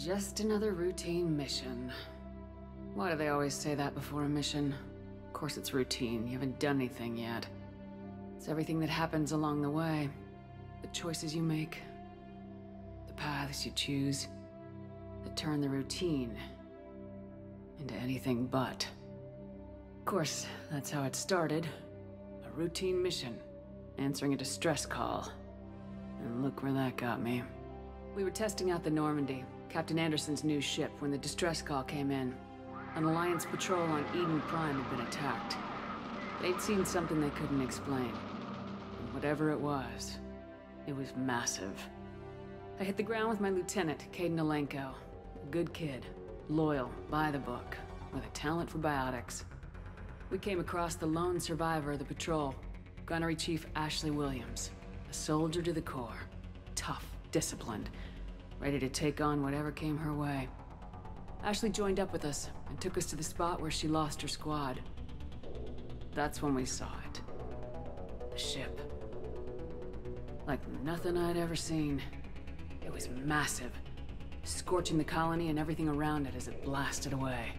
Just another routine mission. Why do they always say that before a mission? Of course it's routine, you haven't done anything yet. It's everything that happens along the way. The choices you make, the paths you choose, that turn the routine into anything but. Of course, that's how it started. A routine mission, answering a distress call. And look where that got me. We were testing out the Normandy, Captain Anderson's new ship, when the distress call came in. An Alliance patrol on Eden Prime had been attacked. They'd seen something they couldn't explain. And whatever it was, it was massive. I hit the ground with my lieutenant, Kaidan Alenko. A good kid, loyal, by the book, with a talent for biotics. We came across the lone survivor of the patrol, Gunnery Chief Ashley Williams. A soldier to the core. Tough, disciplined, ready to take on whatever came her way. Ashley joined up with us and took us to the spot where she lost her squad. That's when we saw it. The ship. Like nothing I'd ever seen. It was massive, scorching the colony and everything around it as it blasted away.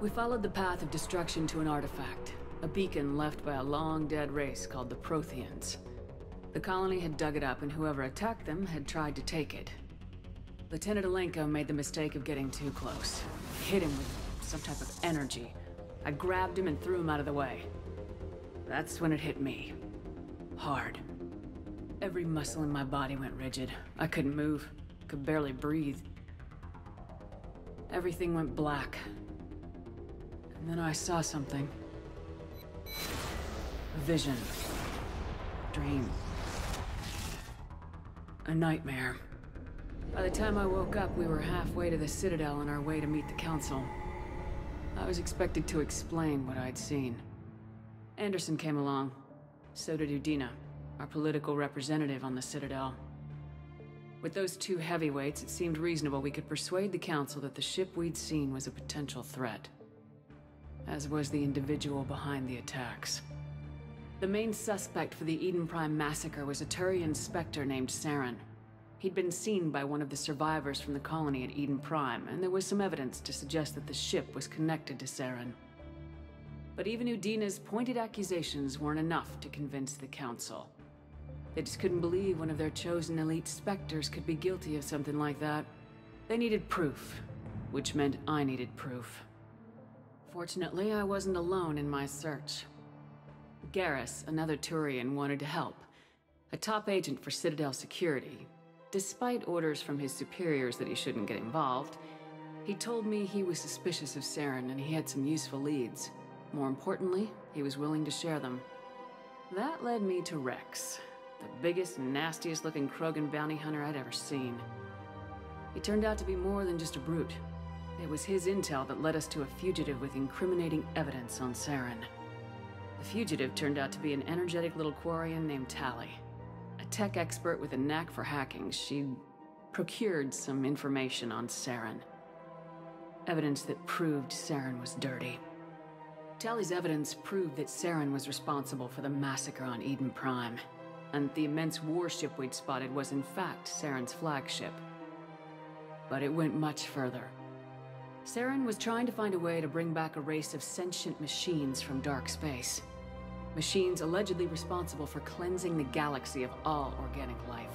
We followed the path of destruction to an artifact, a beacon left by a long-dead race called the Protheans. The colony had dug it up and whoever attacked them had tried to take it. Lieutenant Alenko made the mistake of getting too close. Hit him with some type of energy. I grabbed him and threw him out of the way. That's when it hit me. Hard. Every muscle in my body went rigid. I couldn't move, could barely breathe. Everything went black. And then I saw something. A vision. A Dream. A nightmare. By the time I woke up, we were halfway to the Citadel on our way to meet the Council. I was expected to explain what I'd seen. Anderson came along. So did Udina, our political representative on the Citadel. With those two heavyweights, it seemed reasonable we could persuade the Council that the ship we'd seen was a potential threat. As was the individual behind the attacks. The main suspect for the Eden Prime massacre was a Turian Spectre named Saren. He'd been seen by one of the survivors from the colony at Eden Prime, and there was some evidence to suggest that the ship was connected to Saren. But even Udina's pointed accusations weren't enough to convince the Council. They just couldn't believe one of their chosen elite Spectres could be guilty of something like that. They needed proof, which meant I needed proof. Fortunately, I wasn't alone in my search. Garrus, another Turian, wanted to help. A top agent for Citadel Security. Despite orders from his superiors that he shouldn't get involved, he told me he was suspicious of Saren and he had some useful leads. More importantly, he was willing to share them. That led me to Wrex, the biggest, nastiest looking Krogan bounty hunter I'd ever seen. He turned out to be more than just a brute. It was his intel that led us to a fugitive with incriminating evidence on Saren. The fugitive turned out to be an energetic little Quarian named Tali. Tech expert with a knack for hacking, she procured some information on Saren. Evidence that proved Saren was dirty. Tali's evidence proved that Saren was responsible for the massacre on Eden Prime, and the immense warship we'd spotted was in fact Saren's flagship. But it went much further. Saren was trying to find a way to bring back a race of sentient machines from dark space. Machines allegedly responsible for cleansing the galaxy of all organic life.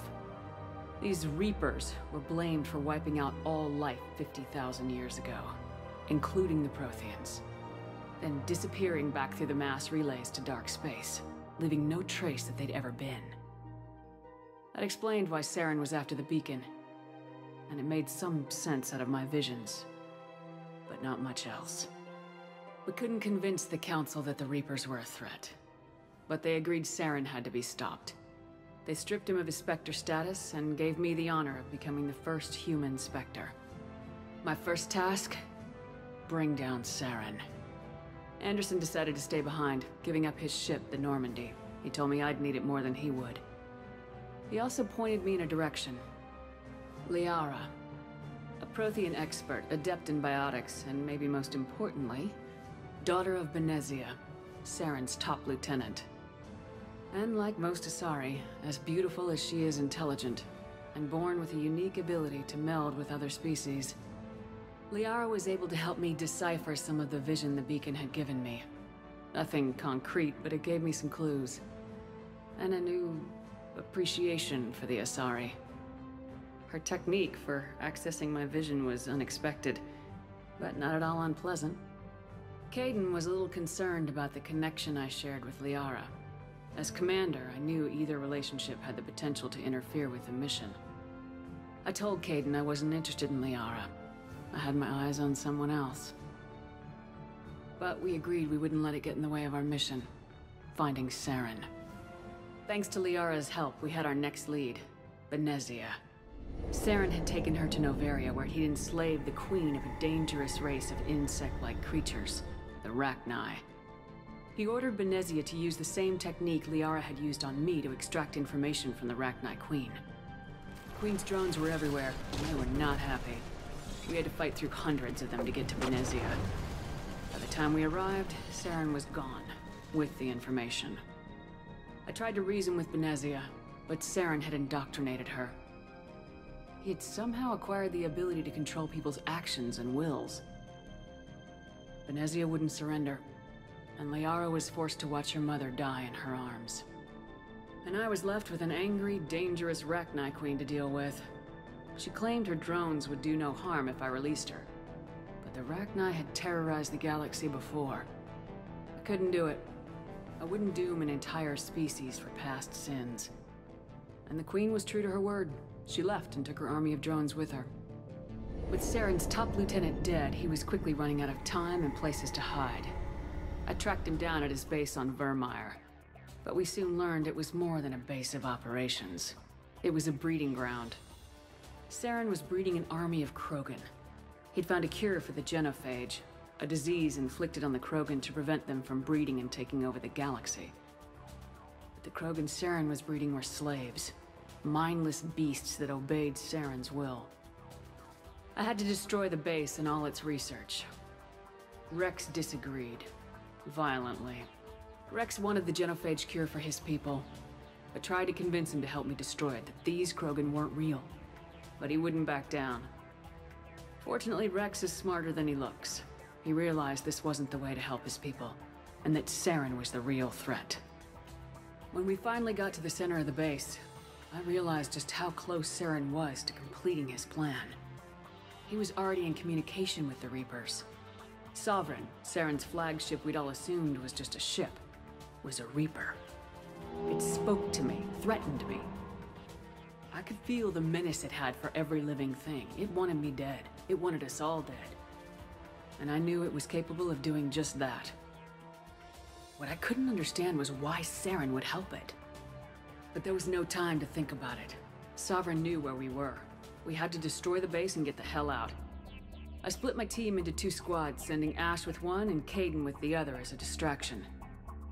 These Reapers were blamed for wiping out all life 50,000 years ago, including the Protheans, then disappearing back through the mass relays to dark space, leaving no trace that they'd ever been. That explained why Saren was after the beacon, and it made some sense out of my visions, but not much else. We couldn't convince the Council that the Reapers were a threat, but they agreed Saren had to be stopped. They stripped him of his Spectre status and gave me the honor of becoming the first human Spectre. My first task? Bring down Saren. Anderson decided to stay behind, giving up his ship, the Normandy. He told me I'd need it more than he would. He also pointed me in a direction. Liara. A Prothean expert, adept in biotics, and maybe most importantly, daughter of Benezia, Saren's top lieutenant. And like most Asari, as beautiful as she is intelligent. and born with a unique ability to meld with other species. Liara was able to help me decipher some of the vision the beacon had given me. Nothing concrete, but it gave me some clues. And a new appreciation for the Asari. Her technique for accessing my vision was unexpected, but not at all unpleasant. Kaidan was a little concerned about the connection I shared with Liara. As commander, I knew either relationship had the potential to interfere with the mission. I told Kaidan I wasn't interested in Liara. I had my eyes on someone else. But we agreed we wouldn't let it get in the way of our mission, finding Saren. Thanks to Liara's help, we had our next lead, Benezia. Saren had taken her to Noveria, where he'd enslaved the queen of a dangerous race of insect-like creatures, the Rachni. He ordered Benezia to use the same technique Liara had used on me to extract information from the Rachni Queen. Queen's drones were everywhere, and they were not happy. We had to fight through hundreds of them to get to Benezia. By the time we arrived, Saren was gone, with the information. I tried to reason with Benezia, but Saren had indoctrinated her. He had somehow acquired the ability to control people's actions and wills. Benezia wouldn't surrender, and Liara was forced to watch her mother die in her arms. And I was left with an angry, dangerous Rachni Queen to deal with. She claimed her drones would do no harm if I released her. But the Rachni had terrorized the galaxy before. I couldn't do it. I wouldn't doom an entire species for past sins. And the Queen was true to her word. She left and took her army of drones with her. With Saren's top lieutenant dead, he was quickly running out of time and places to hide. I tracked him down at his base on Virmire. But we soon learned it was more than a base of operations. It was a breeding ground. Saren was breeding an army of Krogan. He'd found a cure for the genophage, a disease inflicted on the Krogan to prevent them from breeding and taking over the galaxy. But the Krogan Saren was breeding were slaves, mindless beasts that obeyed Saren's will. I had to destroy the base and all its research. Wrex disagreed, violently. Wrex wanted the genophage cure for his people. I tried to convince him to help me destroy it, that these Krogan weren't real. But he wouldn't back down. Fortunately, Wrex is smarter than he looks. He realized this wasn't the way to help his people, and that Saren was the real threat. When we finally got to the center of the base, I realized just how close Saren was to completing his plan. He was already in communication with the Reapers. Sovereign, Saren's flagship we'd all assumed was just a ship, was a Reaper. It spoke to me, threatened me. I could feel the menace it had for every living thing. It wanted me dead. It wanted us all dead. And I knew it was capable of doing just that. What I couldn't understand was why Saren would help it. But there was no time to think about it. Sovereign knew where we were. We had to destroy the base and get the hell out. I split my team into two squads, sending Ash with one and Kaidan with the other as a distraction.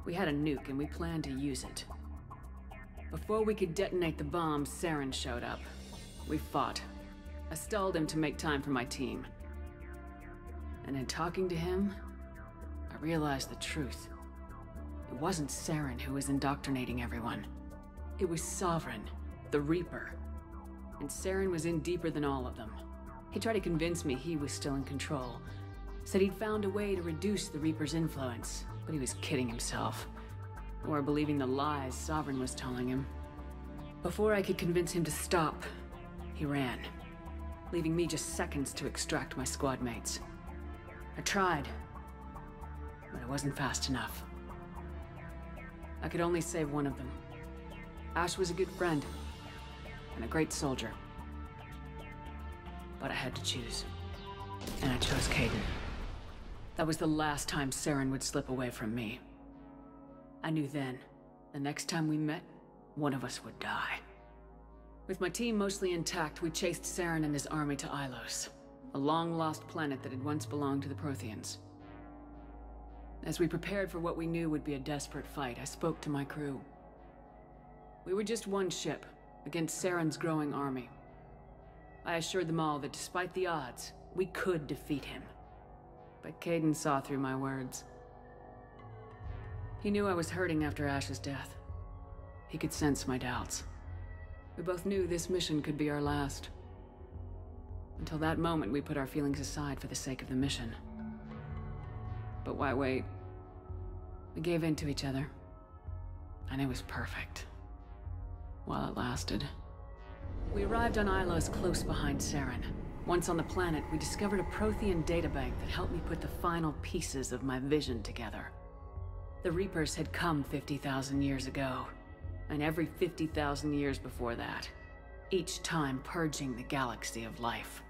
We had a nuke and we planned to use it. Before we could detonate the bomb, Saren showed up. We fought. I stalled him to make time for my team. And in talking to him, I realized the truth. It wasn't Saren who was indoctrinating everyone. It was Sovereign, the Reaper. And Saren was in deeper than all of them. He tried to convince me he was still in control. Said he'd found a way to reduce the Reaper's influence, but he was kidding himself. Or believing the lies Sovereign was telling him. Before I could convince him to stop, he ran, leaving me just seconds to extract my squad mates. I tried, but it wasn't fast enough. I could only save one of them. Ash was a good friend, and a great soldier but I had to choose. And I chose Kaidan. That was the last time Saren would slip away from me. I knew then, the next time we met, one of us would die. With my team mostly intact, we chased Saren and his army to Ilos, a long-lost planet that had once belonged to the Protheans. As we prepared for what we knew would be a desperate fight, I spoke to my crew. We were just one ship, against Saren's growing army. I assured them all that despite the odds, we could defeat him. But Kaidan saw through my words. He knew I was hurting after Ash's death. He could sense my doubts. We both knew this mission could be our last. Until that moment, we put our feelings aside for the sake of the mission. But why wait? We gave in to each other. And it was perfect. While it lasted. We arrived on Ilos close behind Saren. Once on the planet, we discovered a Prothean databank that helped me put the final pieces of my vision together. The Reapers had come 50,000 years ago, and every 50,000 years before that, each time purging the galaxy of life.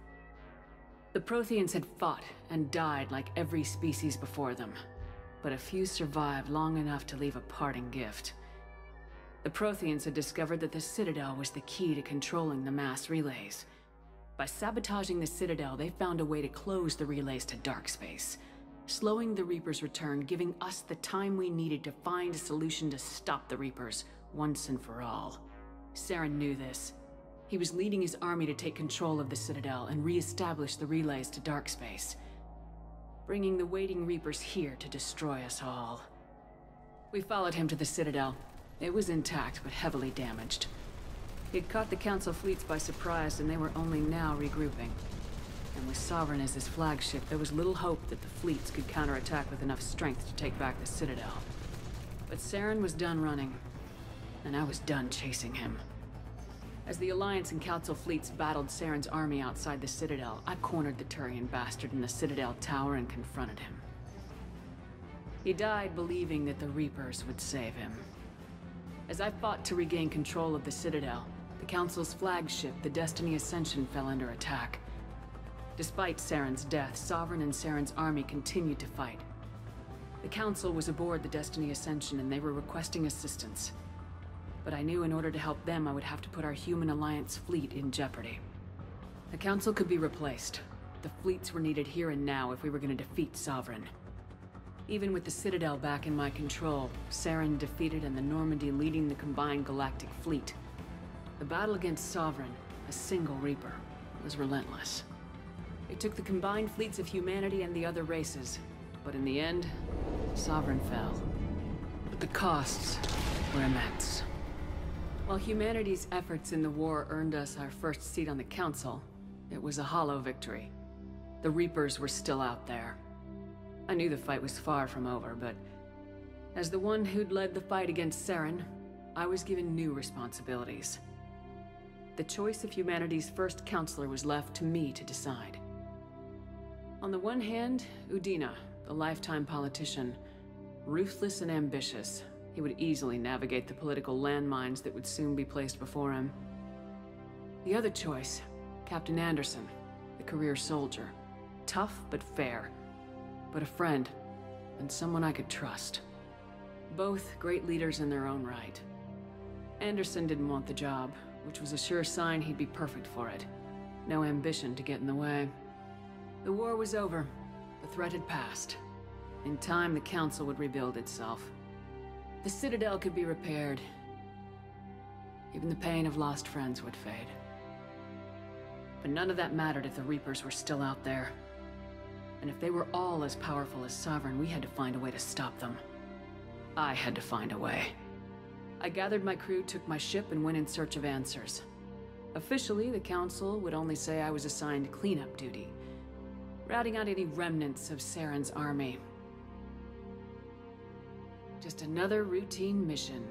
The Protheans had fought and died like every species before them, but a few survived long enough to leave a parting gift. The Protheans had discovered that the Citadel was the key to controlling the mass relays. By sabotaging the Citadel, they found a way to close the relays to dark space, slowing the Reapers' return, giving us the time we needed to find a solution to stop the Reapers once and for all. Saren knew this. He was leading his army to take control of the Citadel and re-establish the relays to dark space, bringing the waiting Reapers here to destroy us all. We followed him to the Citadel. It was intact, but heavily damaged. He'd caught the Council fleets by surprise, and they were only now regrouping. And with Sovereign as his flagship, there was little hope that the fleets could counterattack with enough strength to take back the Citadel. But Saren was done running, and I was done chasing him. As the Alliance and Council fleets battled Saren's army outside the Citadel, I cornered the Turian bastard in the Citadel tower and confronted him. He died believing that the Reapers would save him. As I fought to regain control of the Citadel, the Council's flagship, the Destiny Ascension, fell under attack. Despite Saren's death, Sovereign and Saren's army continued to fight. The Council was aboard the Destiny Ascension and they were requesting assistance. But I knew in order to help them, I would have to put our Human Alliance fleet in jeopardy. The Council could be replaced. The fleets were needed here and now if we were going to defeat Sovereign. Even with the Citadel back in my control, Saren defeated and the Normandy leading the combined galactic fleet, the battle against Sovereign, a single Reaper, was relentless. It took the combined fleets of humanity and the other races, but in the end, Sovereign fell. But the costs were immense. While humanity's efforts in the war earned us our first seat on the Council, it was a hollow victory. The Reapers were still out there. I knew the fight was far from over, but as the one who'd led the fight against Saren, I was given new responsibilities. The choice of humanity's first councilor was left to me to decide. On the one hand, Udina, the lifetime politician. Ruthless and ambitious, he would easily navigate the political landmines that would soon be placed before him. The other choice, Captain Anderson, the career soldier. Tough but fair, but a friend, and someone I could trust. Both great leaders in their own right. Anderson didn't want the job, which was a sure sign he'd be perfect for it. No ambition to get in the way. The war was over. The threat had passed. In time, the Council would rebuild itself. The Citadel could be repaired. Even the pain of lost friends would fade. But none of that mattered if the Reapers were still out there. And if they were all as powerful as Sovereign, we had to find a way to stop them. I had to find a way. I gathered my crew, took my ship, and went in search of answers. Officially, the Council would only say I was assigned cleanup duty, routing out any remnants of Saren's army. Just another routine mission